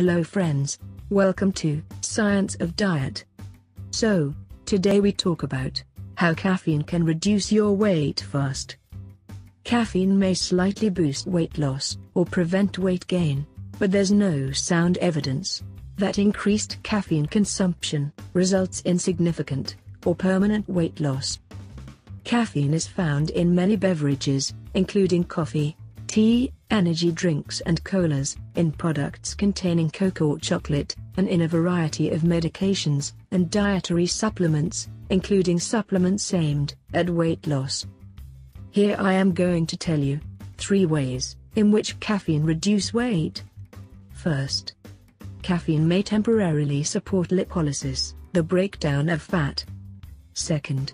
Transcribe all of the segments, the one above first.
Hello friends, welcome to Science of Diet. So, today we talk about how caffeine can reduce your weight fast. Caffeine may slightly boost weight loss or prevent weight gain, but there's no sound evidence that increased caffeine consumption results in significant or permanent weight loss. Caffeine is found in many beverages, including coffee, tea, energy drinks and colas, in products containing cocoa or chocolate, and in a variety of medications and dietary supplements, including supplements aimed at weight loss. Here I am going to tell you three ways in which caffeine reduce weight. First, caffeine may temporarily support lipolysis, the breakdown of fat. Second,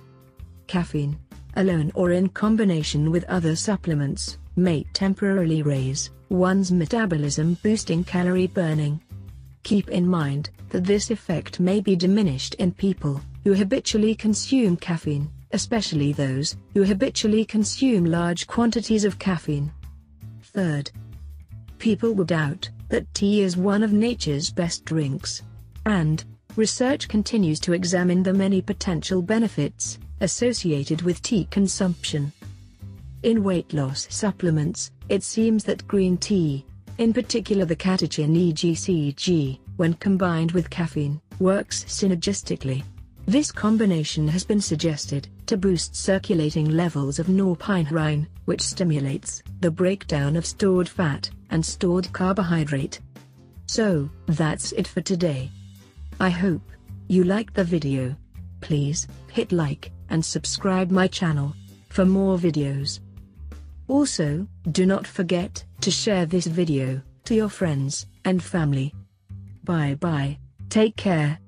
caffeine, alone or in combination with other supplements, may temporarily raise one's metabolism boosting calorie burning. Keep in mind that this effect may be diminished in people who habitually consume caffeine, especially those who habitually consume large quantities of caffeine. Third, people will doubt that tea is one of nature's best drinks. And, research continues to examine the many potential benefits associated with tea consumption. In weight loss supplements, it seems that green tea, in particular the catechin EGCG, when combined with caffeine, works synergistically. This combination has been suggested to boost circulating levels of norepinephrine, which stimulates the breakdown of stored fat and stored carbohydrate. So, that's it for today. I hope you liked the video. Please hit like and subscribe my channel for more videos. Also, do not forget to share this video to your friends and family. Bye bye, take care.